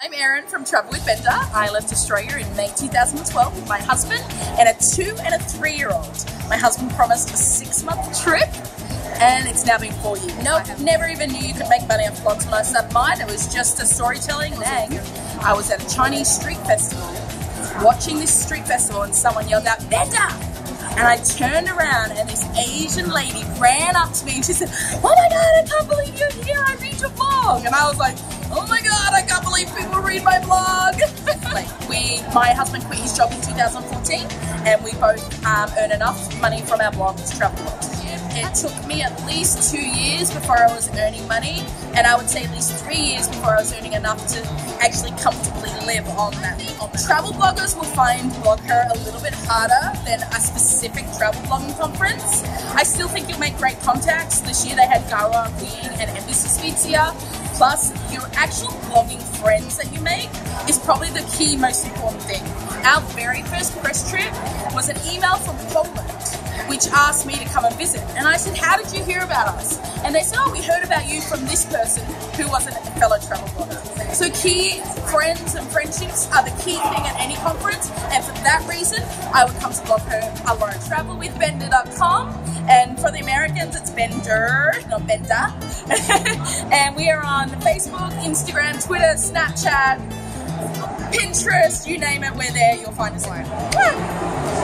I'm Erin from Travel with Bender. I left Australia in May 2012 with my husband and a two and a three year old. My husband promised a six month trip and it's now been four years. No, Nope, never even knew you could make money off blogs when I started mine. It was just a storytelling thing. I was at a Chinese street festival watching this street festival and someone yelled out, Bender! And I turned around and this Asian lady ran up to me and she said, Oh my god, I can't believe you're here, I read your blog. And I was like, read my blog. we, my husband quit his job in 2014 and we both um, earn enough money from our blog to travel a lot. It took me at least two years before I was earning money, and I would say at least three years before I was earning enough to actually comfortably live on that. Travel bloggers will find BlogHer a little bit harder than a specific travel blogging conference. I still think you'll make great contacts. This year they had Gawa, Wing, and Embassy Suites here. Plus, your actual blogging friends that you make is probably the key most important thing. Our very first press trip was an email from Poland which asked me to come and visit. And I said, How did you hear about us? And they said, Oh, we heard about you from this person who wasn't a fellow travel blogger. So, key friends and friendships are the key thing at any conference. And that reason, I would come to BlogHer alone. Travelwithbender.com. And for the Americans, it's Bender, not Bender. and we are on Facebook, Instagram, Twitter, Snapchat, Pinterest, you name it, we're there. You'll find us there.